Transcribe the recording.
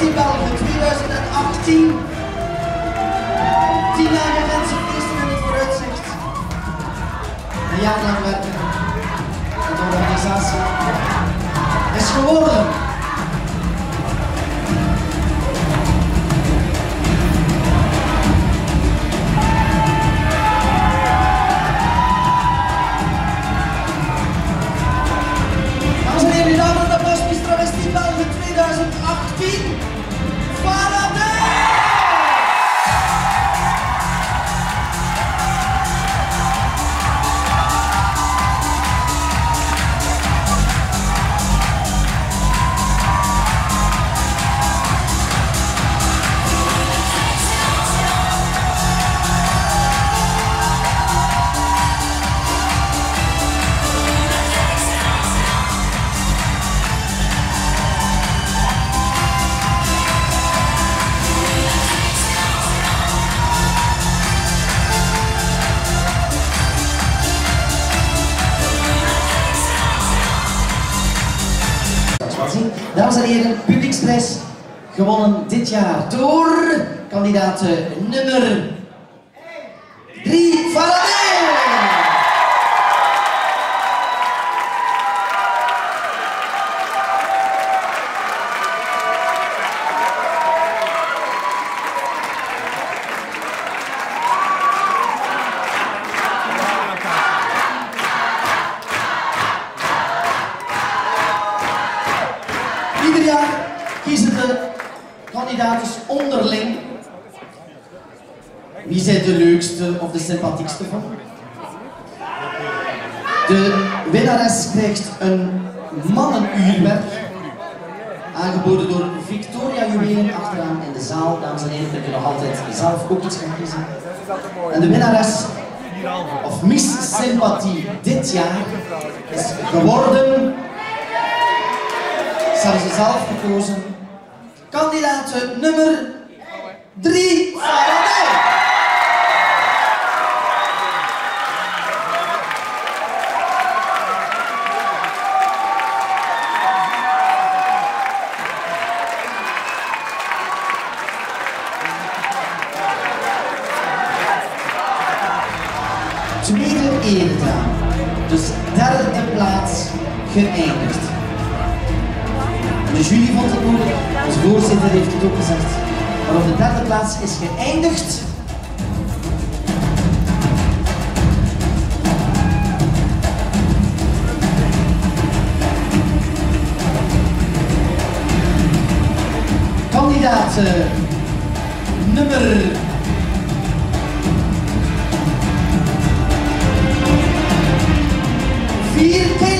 Festival Dames en heren, publieksprijs gewonnen dit jaar door kandidaat nummer 3, Faraday! Ieder jaar kiezen de kandidaten onderling wie zij de leukste of de sympathiekste vonden. De winnares krijgt een mannenuurwerk, aangeboden door Victoria Juwelen achteraan in de zaal. Dames en heren, kunt u nog altijd zelf ook iets gaan kiezen. En de winnares, of Miss Sympathie dit jaar, is geworden ze hebben ze zelf gekozen. Kandidaat nummer 3, Faraday. Tweede eredraam. Dus derde plaats geëindigd. De jury vond het moeilijk, onze voorzitter heeft het ook gezegd. Maar op de derde plaats is geëindigd kandidaat eh, nummer. Vier